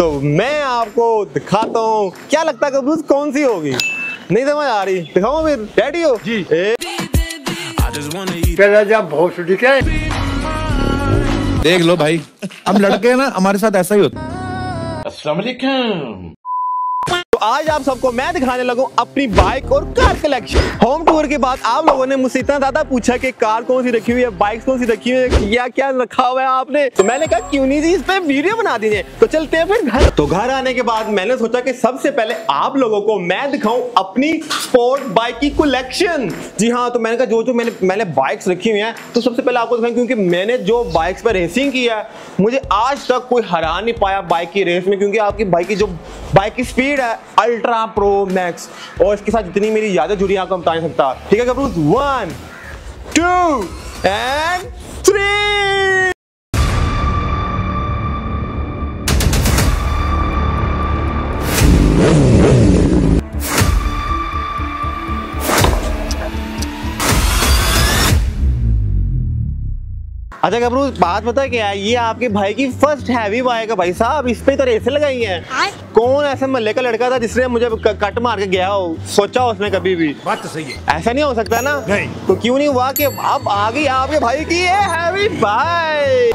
तो मैं आपको दिखाता हूँ क्या लगता है कबूतर कौन सी होगी? नहीं समझ आ रही। दिखाओ फिर? डैडी हो? जी। के देख लो भाई। हम लड़के हैं ना हमारे साथ ऐसा ही होता है। आज आप सबको मैं दिखाने लगा अपनी बाइक और कार कलेक्शन होम टूर के बाद आप लोगों ने मुझसे इतना ज़्यादा पूछा कि कार कौन सी रखी हुई है बाइक कौन सी रखी हुई है, क्या क्या रखा हुआ है आपने? तो मैंने कहा, क्यों नहीं जी, इस पे वीडियो बना दीजिए। तो चलते हैं फिर घर। तो घर आने के बाद मैंने सोचा कि सबसे पहले आप लोगों को मैं दिखाऊँ अपनी स्पोर्ट बाइक की कलेक्शन जी हाँ तो मैंने कहा, जो जो मैंने मैंने बाइक्स रखी हुई हैं तो सबसे पहले आपको दिखाऊँ, क्योंकि मैंने जो बाइक्स पर रेसिंग किया है, मुझे आज तक कोई हरा नहीं पाया बाइक की रेस में, क्योंकि आपकी बाइक की जो बाइक की स्पीड है अल्ट्रा प्रो मैक्स और इसके साथ जितनी मेरी यादें जुड़ी आपको बता नहीं सकता। ठीक है वन टू एंड थ्री अच्छा गबरूज बात पता है क्या है? ये आपके भाई की फ़र्स्ट हैवी बाइक है भाई साहब इस पे तो रेसे लगाई हैं। कौन ऐसे महल्ले का लड़का था जिसने मुझे कट मार के गया हो? सोचा उसने कभी भी। बात तो सही है। ऐसा नहीं हो सकता ना? नहीं। तो क्यों नहीं हुआ कि अब आ गई आपके भाई की ये हैवी बाइक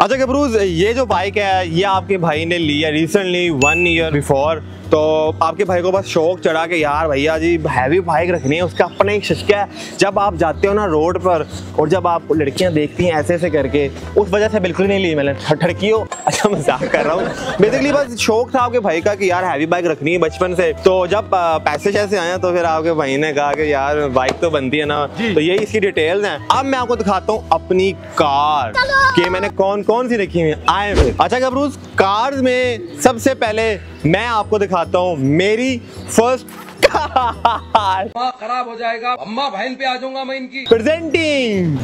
अच्छा गबरूज ये जो बाइक है ये आपके भाई ने ली है रिसेंटली वन ईयर बिफोर तो आपके भाई को बस शौक चढ़ा के यार भैया जी हैवी बाइक रखनी है उसका अपना एक शिशका है। जब आप जाते हो ना रोड पर और जब आप लड़कियाँ देखती हैं ऐसे ऐसे करके उस वजह से बिल्कुल नहीं ली मैंने। ठ- ठड़की हो। अच्छा मज़ाक कर रहा हूँ। बेसिकली बस शौक था आपके भाई का कि यार हैवी बाइक रखनी है बचपन से। तो जब पैसे शैसे आए तो फिर आपके भाई ने कहा कि यार बाइक तो बनती है ना। तो यही इसकी डिटेल्स हैं। अब मैं आपको दिखाता हूँ अपनी कार कि मैंने कौन कौन सी रखी हुई हैं। आए अच्छा गबरूज कार्स में सबसे पहले मैं आपको दिखाता हूँ मेरी फ़र्स्ट खराब हो जाएगा। अम्मा बहन पे आ जाऊँगा मैं इनकी। प्रेजेंटिंग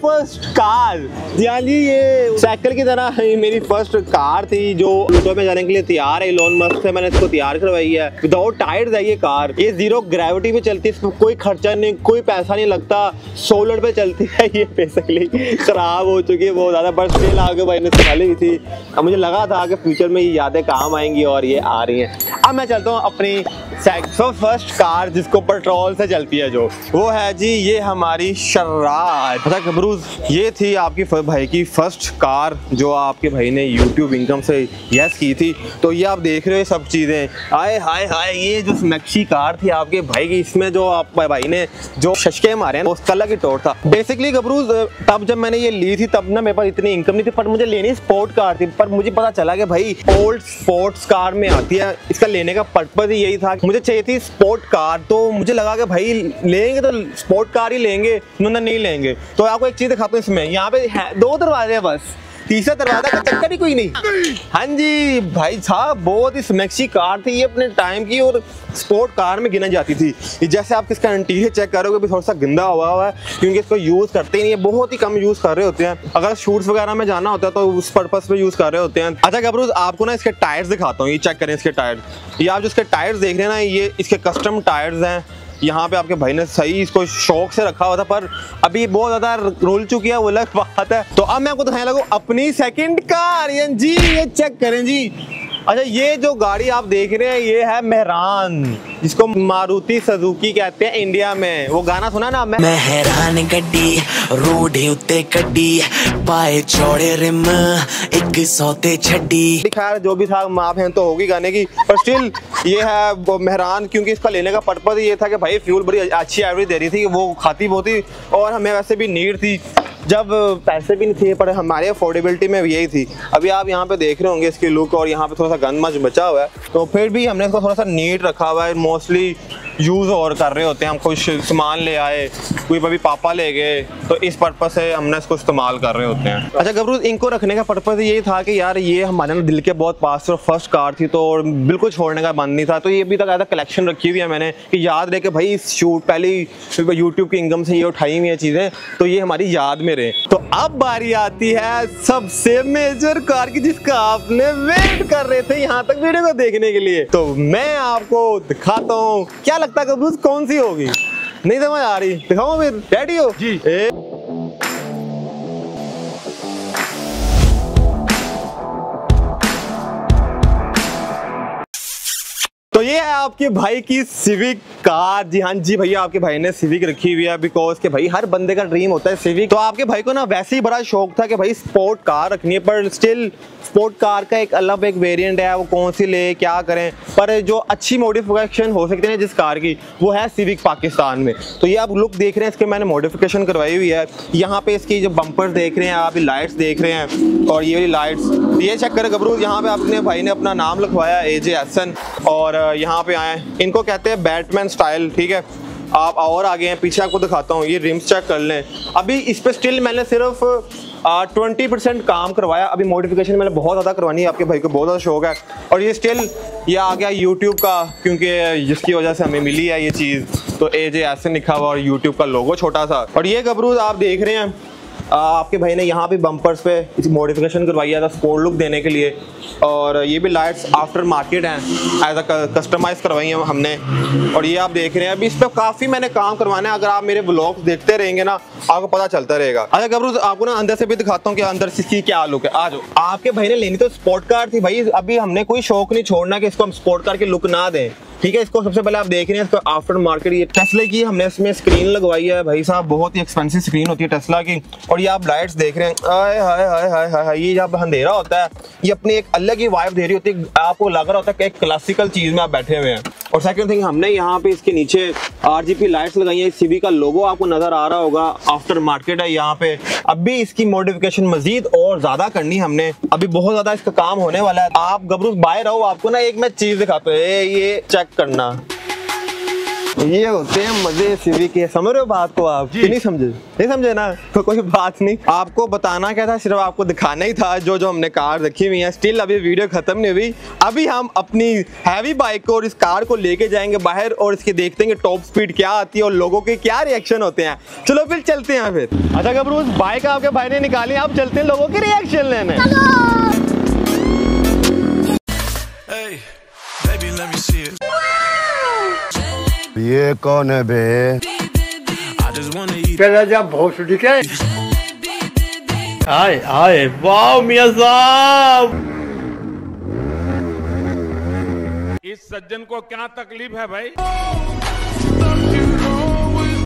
फ़र्स्ट कार हाँ ये साइकिल की तरह मेरी फ़र्स्ट कार थी जो प्लूटो में जाने के लिए तैयार है। लोन मस्क से मैंने इसको तैयार करवाई है। विदाउट टायर्स है ये कार ये ज़ीरो ग्रेविटी पे चलती है। इसमें कोई खर्चा नहीं कोई पैसा नहीं लगता। सोलर पे चलती है ये बेसिकली खराब हो चुकी है बहुत ज़्यादा। बट स्टिल आगे भाई ने संभाली हुई थी। अब मुझे लगा था कि फ्यूचर में ये यादें काम आएँगी और ये आ रही हैं। अब मैं चलता हूँ अपनी सो फ़र्स्ट कार जिसको पेट्रोल से चलती है जो। वो है जी, ये हमारी शरार पता गबरूज ये थी आपकी भाई की फ़र्स्ट कार जो आपके भाई ने यूट्यूब इनकम से यस की थी। तो ये आप देख रहे हो सब चीज़ें। आए हाय हाय ये जो मैक्सी कार थी आपके भाई की, इसमें जो आप भाई ने जो शशके मारे हैं उसका अलग ही टोट था। बेसिकली गबरूज तब जब मैंने ये ली थी, तब ना मेरे पास इतनी इनकम नहीं थी, पर मुझे लेनी स्पोर्ट कार थी। पर मुझे पता चला कि भाई ओल्ड स्पोर्ट्स कार में आती है। इसका लेने का पर्पज यही था कि मुझे चाहिए थी स्पोर्ट कार तो मुझे लगा कि भाई लेंगे तो स्पोर्ट कार ही लेंगे उन्होंने नहीं लेंगे। तो आपको एक चीज़ दिखाते हैं इसमें, यहाँ पे दो दरवाजे हैं बस। तीसरा दरवाज़ा का चक्कर ही कोई नहीं। हाँ जी, भाई साहब, बहुत ही स्मैक्सी कार थी ये अपने टाइम की और स्पोर्ट कार में गिना जाती थी। जैसे आप इसका इंटीरियर चेक करोगे भी थोड़ा सा गंदा हुआ हुआ है, क्योंकि इसको यूज़ करते ही नहीं है, बहुत ही कम यूज़ कर रहे होते हैं। अगर शूट्स वगैरह में जाना होता है तो उस पर्पज पे यूज़ कर रहे होते हैं। अच्छा गबरूज आपको ना इसके टायर्स दिखाता हूँ, ये चेक करें इसके टायर ये आप जो इसके टायर्स देख रहे हैं ना, ये इसके कस्टम टायर्स हैं। यहाँ पे आपके भाई ने सही इसको शौक से रखा हुआ था, पर अभी बहुत ज़्यादा रोल चुकी है वो अलग बात है। तो अब मैं आपको दिखाने लगूँ अपनी सेकेंड कार जी, ये चेक करें जी। अच्छा ये जो गाड़ी आप देख रहे हैं ये है मेहरान जिसको मारुति सजुकी कहते हैं इंडिया में। वो गाना सुना ना मैं मेहरान गड्डी रोड उत्ते कड्डी पाए चौड़े रिम एक सौते छड्डी। खैर जो भी था माफ़ है तो होगी गाने की पर स्टिल ये है मेहरान क्योंकि इसका लेने का पर्पज ये था कि भाई फ्यूल बड़ी अच्छी एवरेज दे रही थी वो खाती बहुत ही और हमें वैसे भी नीड थी। जब पैसे भी नहीं थे, पर हमारे अफोर्डेबिलिटी में यही थी। अभी आप यहाँ पे देख रहे होंगे इसकी लुक और यहाँ पे थोड़ा सा गंद मच बचा हुआ है। तो फिर भी हमने इसको थोड़ा सा नीट रखा हुआ है। मोस्टली यूज़ और कर रहे होते हैं, हम कुछ सामान ले आए, कोई अभी पापा ले गए तो इस पर्पज से हमने इसको इस्तेमाल कर रहे होते हैं। अच्छा गबरू, इनको रखने का पर्पज यही था कि यार, ये हमारे दिल के बहुत पास और फ़र्स्ट कार थी तो बिल्कुल छोड़ने का मन नहीं था। तो ये अभी तक ऐसा कलेक्शन रखी हुई है मैंने, कि याद रहे कि भाई शूट पहले यूट्यूब की इनकम से ये उठाई हुई है चीज़ें तो ये हमारी याद में रहे। तो अब बारी आती है सबसे मेजर कार की, जिसका आपने वेट कर रहे थे यहाँ तक वीडियो को देखने के लिए। तो मैं आपको दिखाता हूँ, क्या लगता है कौन सी होगी? नहीं समझ आ रही। दिखाओ फिर। रेडी हो? जी। ए, तो ये है आपके भाई की सिविक कार जी हाँ जी भैया, आपके भाई ने सिविक रखी हुई है बिकॉज़ के भाई हर बंदे का ड्रीम होता है सिविक तो आपके भाई को ना वैसे ही बड़ा शौक था कि भाई स्पोर्ट कार रखनी है, पर स्टिल स्पोर्ट कार का एक अलग एक वेरिएंट है, वो कौन सी ले, क्या करें? पर जो अच्छी मॉडिफिकेशन हो सकती है जिस कार की, वो है सिविक पाकिस्तान में। तो ये आप लुक देख रहे हैं, इसके मैंने मॉडिफिकेशन करवाई हुई है। यहाँ पे इसकी जो बम्पर देख रहे हैं आप लाइट्स देख रहे हैं, और ये वाली लाइट्स ये चेक करें गबरू, यहाँ पे अपने भाई ने अपना नाम लिखवाया ए जे एसन और, यहाँ पे आए इनको कहते हैं बैटमैन स्टाइल ठीक है? आप और आगे हैं, पीछे आपको दिखाता हूँ, ये रिम्स चेक कर लें। अभी इस पे स्टिल मैंने सिर्फ़ ट्वेंटी परसेंट काम करवाया। अभी मॉडिफिकेशन मैंने बहुत ज़्यादा करवानी है, आपके भाई को बहुत ज़्यादा शौक है। और ये स्टिल ये आ गया यूट्यूब का, क्योंकि जिसकी वजह से हमें मिली है ये चीज़। तो ए जे ऐसे लिखा हुआ और यूट्यूब का लोगो छोटा सा। और ये गबरूज आप देख रहे हैं आपके भाई ने यहाँ पे बम्पर्स पे मॉडिफिकेशन करवाई है स्पोर्ट लुक देने के लिए। और ये भी लाइट्स आफ्टर मार्केट हैं एज अ कस्टमाइज करवाई हैं हमने। और ये आप देख रहे हैं, अभी इस पर काफ़ी मैंने काम करवाना है। अगर आप मेरे ब्लॉग्स देखते रहेंगे ना, आपको पता चलता रहेगा। अच्छा गबरू आपको ना अंदर से भी दिखाता हूँ कि अंदर से इसकी क्या लुक है। आ जाओ। आपके भाई ने लेनी तो स्पोर्ट कार थी भाई। अभी हमने कोई शौक नहीं छोड़ना कि इसको हम स्पोर्ट कार की लुक ना दें। ठीक है, इसको सबसे पहले आप देख रहे हैं, इसका आफ्टर मार्केट ये टेस्ला की हमने इसमें स्क्रीन लगवाई है भाई साहब, बहुत ही एक्सपेंसिव स्क्रीन होती है टेस्ला की। और ये आप लाइट्स देख रहे हैं हाय हाय हाय हाय हाय ये जब अंधेरा होता है, ये अपनी एक अलग ही वाइब दे रही होती है, आपको लग रहा होता है कि एक क्लासिकल चीज़ में आप बैठे हुए हैं। और सेकंड थिंग हमने यहाँ पे इसके नीचे आरजीपी लाइट्स लगाई है। सीबी का लोगो आपको नज़र आ रहा होगा। आफ्टर मार्केट है यहाँ पे। अभी इसकी मॉडिफिकेशन मजीद और ज़्यादा करनी हमने। अभी बहुत ज़्यादा इसका काम होने वाला है। आप गबरू बाहर रहो, आपको ना एक मैं चीज़ दिखाता हूँ। ये चेक करना। ये होते हैं मज़े सिवी के। समझ रहे हो बात को आप? कि नहीं समझे? नहीं समझे ना? तो कोई बात नहीं। आपको बताना क्या था? सिर्फ़ आपको दिखाना ही था जो जो हमने कार रखी हुई है। स्टिल अभी वीडियो खत्म नहीं हुई। अभी हम अपनी हैवी बाइक को और इस कार को लेके जाएँगे बाहर और इसके देखते हैं टॉप स्पीड क्या आती है और लोगों के क्या रिएक्शन होते हैं। चलो फिर चलते हैं फिर अच्छा गबरूज बाइक आपके भाई ने निकाली आप चलते हैं लोगों के रिएक्शन लेने। Hey, baby, let me see it. ये कौन है बे? I just wanna eat. चला जा भोसड़ी के आए आए। वाह मियाँ साहब। इस सज्जन को क्या तकलीफ़ है भाई?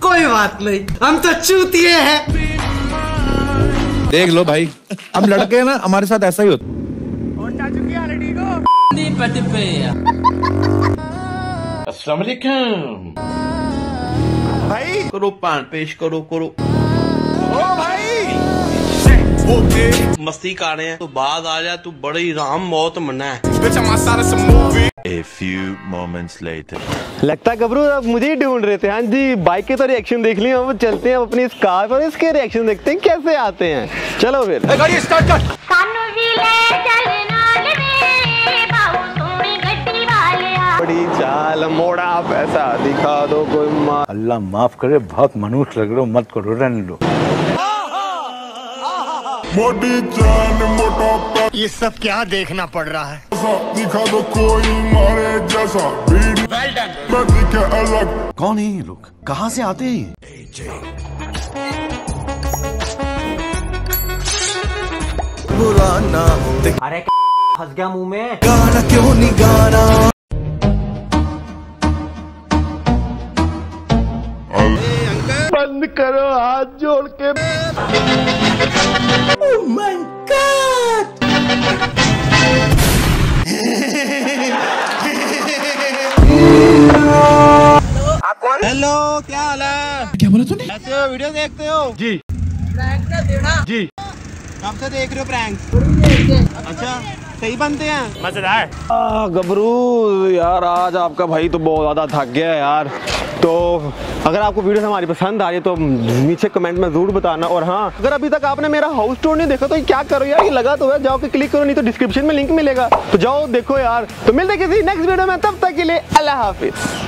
कोई बात नहीं हम तो चूतिए हैं। देख लो भाई हम लड़के हैं ना हमारे साथ ऐसा ही होता। अस्सलाम वालेकुम भाई। करो पान पेश करो करो। ओ भाई। ओके मस्ती कर रहे हैं तो बाद आ जा तू बड़ी राम मौत मना है। A few moments later. लगता है गबरू अब मुझे ही ढूंढ रहे थे। हाँ जी बाइक के तो रिएक्शन देख लिए अब चलते हैं अपनी इस कार पर इसके रिएक्शन देखते हैं कैसे आते हैं। चलो फिर। गाड़ी स्टार्ट कर मोड़ा पैसा दिखा दो कोई माँ अल्लाह माफ़ करे बहुत मनुष्य लग रहे हो मत करो रहने दो। ये सब क्या देखना पड़ रहा है? दिखा दो कोई मारे जैसा मैं अलग। कौन है ये लोग? कहाँ से आते हैं ये? बुलाना अरे फंस गया मुँह में। गाना क्यों नहीं गाना करो हाथ जोड़ के। हेलो क्या हाल है? क्या बोला तूने? हो वीडियो देखते हो? जी। प्रैंक ना देना। जी। कब से देख रहे हो प्रैंक अच्छा सही बनते हैं? मज़ेदार। गबरू यार आज आपका भाई तो बहुत ज़्यादा थक गया है यार। तो अगर आपको वीडियो हमारी पसंद आ रही है तो नीचे कमेंट में ज़रूर बताना। और हाँ अगर अभी तक आपने मेरा हाउस टूर नहीं देखा तो क्या करो यार? ये लगा तो है, जाओ के क्लिक करो, नहीं तो डिस्क्रिप्शन में लिंक मिलेगा। तो जाओ, देखो यार। तो मिलते किसी नेक्स्ट वीडियो में, तब तक के लिए अल्लाह हाफिज़।